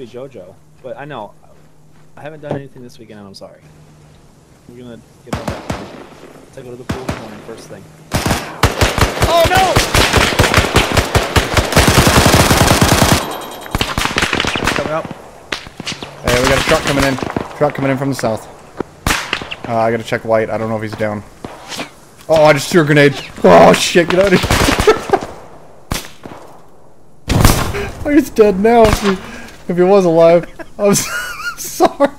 be JoJo, but I know I haven't done anything this weekend, and I'm sorry. We're gonna get on that. Take go to the pool morning first thing. Oh no! Coming up. Hey, we got a truck coming in. Truck coming in from the south. Uh, I gotta check White. I don't know if he's down. Oh, I just threw a grenade. Oh shit, get out of here. oh, he's dead now. If he, was alive. I'm sorry.